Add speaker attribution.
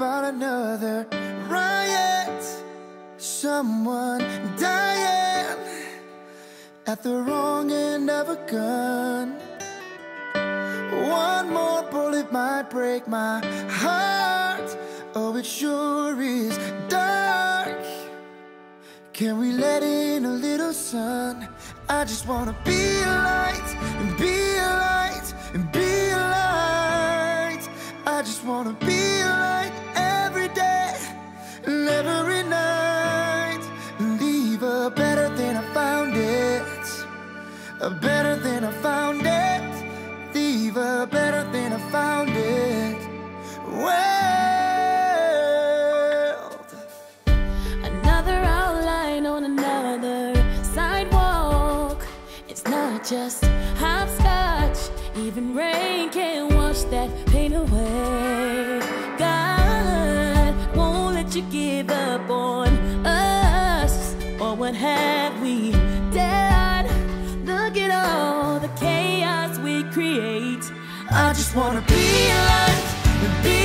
Speaker 1: about another riot. Someone dying at the wrong end of a gun. One more bullet might break my heart. Oh, it sure is dark. Can we let in a little sun? I just wanna be a light and be wanna be light every day and every night. Leave a better than I found it. A better than I found it. Leave a better than I found it. World.
Speaker 2: Another outline on another sidewalk. It's not just hopscotch, even rain can't what have we done? Look at all the chaos we create.
Speaker 1: I just wanna be light